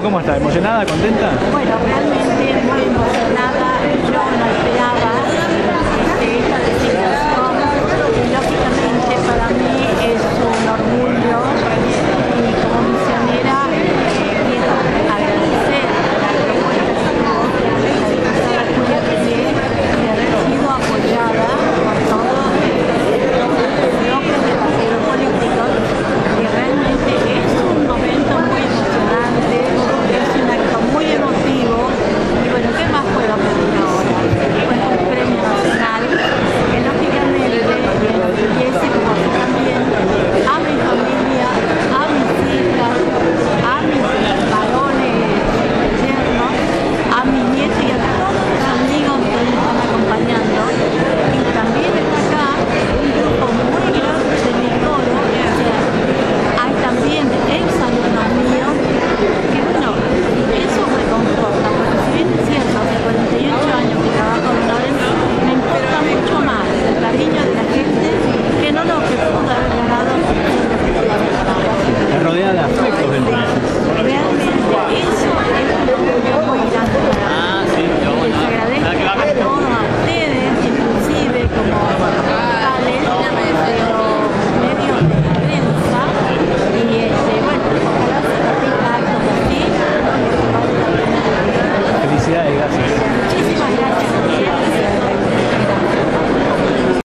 ¿cómo está? ¿Emocionada? ¿Contenta? Bueno, realmente